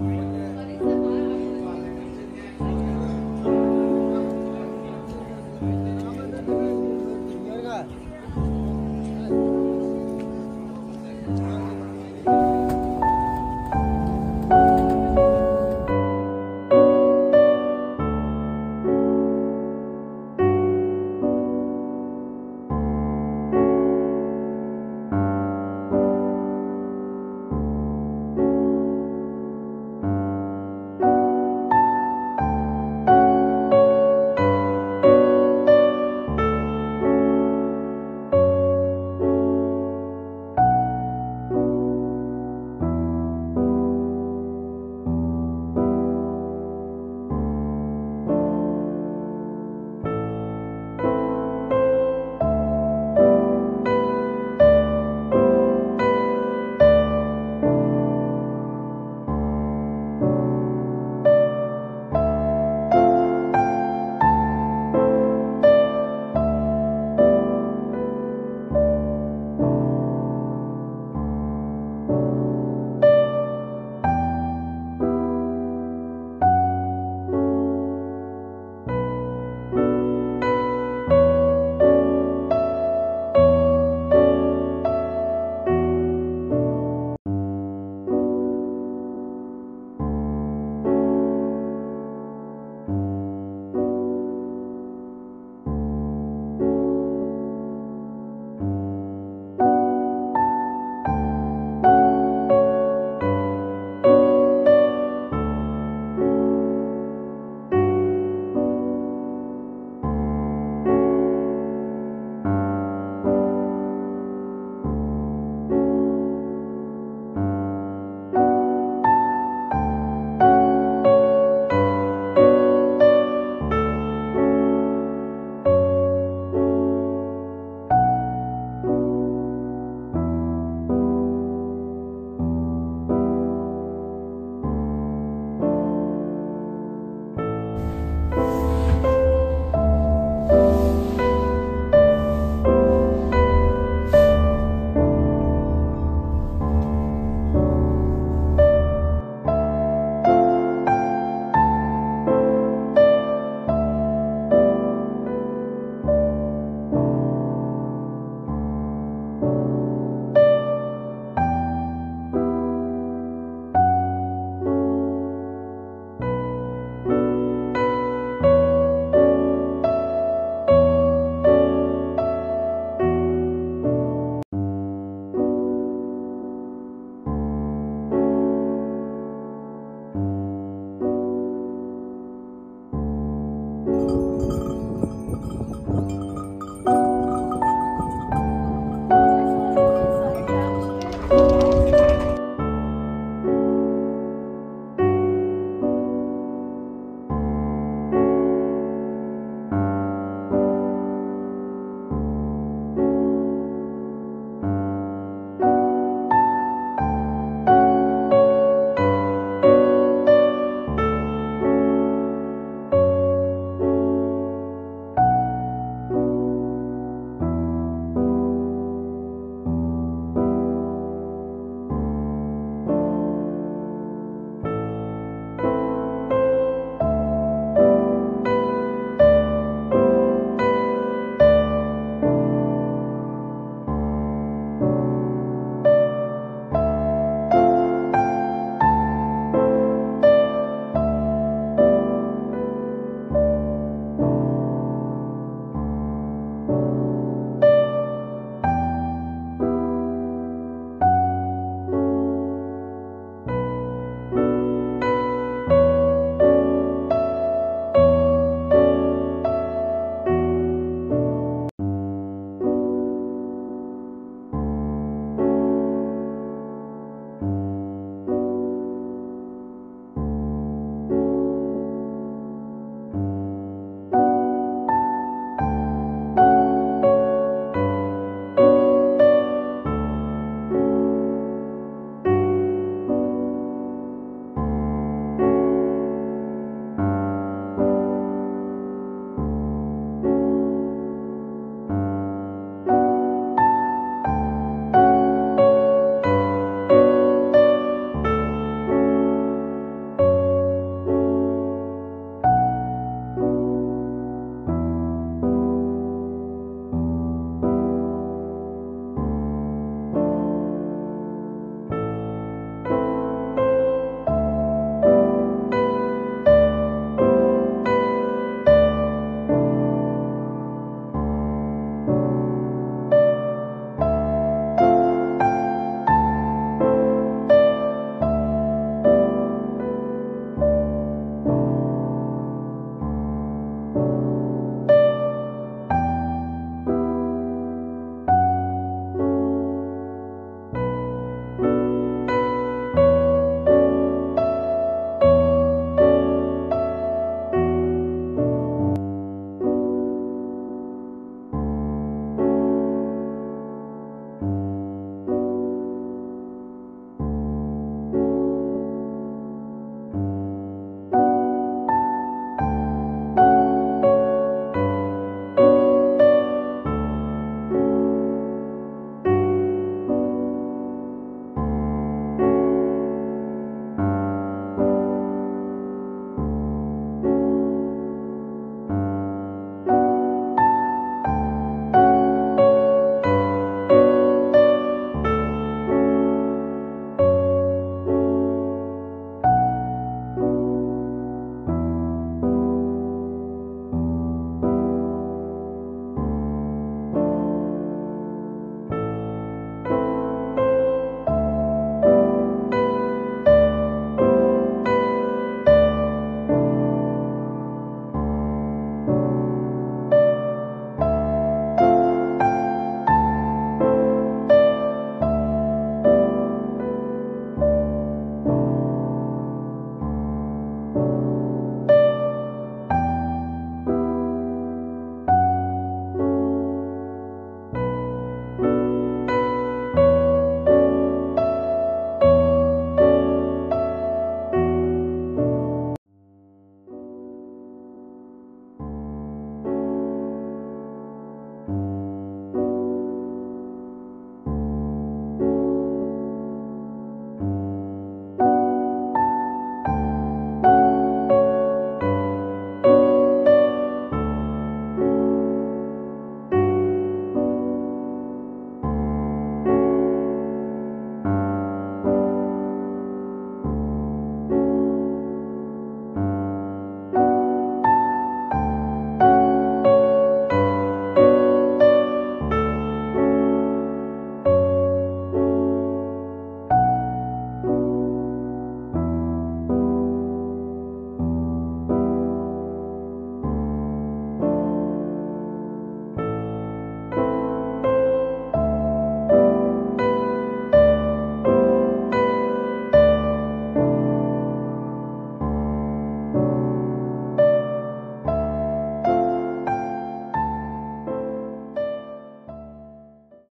What